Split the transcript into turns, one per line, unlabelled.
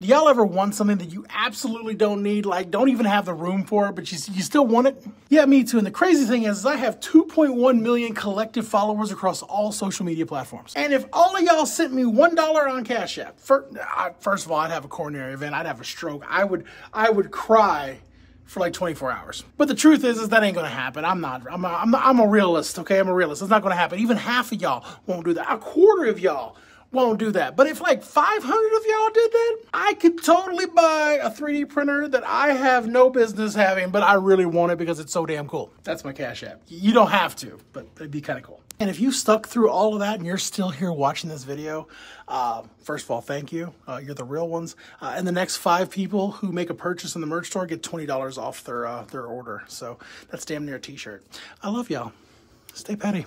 Do y'all ever want something that you absolutely don't need, like don't even have the room for it, but you, you still want it? Yeah, me too. And the crazy thing is, is I have 2.1 million collective followers across all social media platforms. And if all of y'all sent me $1 on Cash App, first, first of all, I'd have a coronary event, I'd have a stroke, I would, I would cry for like 24 hours. But the truth is, is that ain't gonna happen. I'm not, I'm a, I'm, a, I'm a realist, okay? I'm a realist. It's not gonna happen. Even half of y'all won't do that. A quarter of y'all won't do that. But if like 500 of y'all did that, I could totally buy a 3D printer that I have no business having, but I really want it because it's so damn cool. That's my Cash App. You don't have to, but it'd be kind of cool. And if you stuck through all of that and you're still here watching this video, uh, first of all, thank you. Uh, you're the real ones. Uh, and the next five people who make a purchase in the merch store get $20 off their, uh, their order. So that's damn near a t-shirt. I love y'all. Stay petty.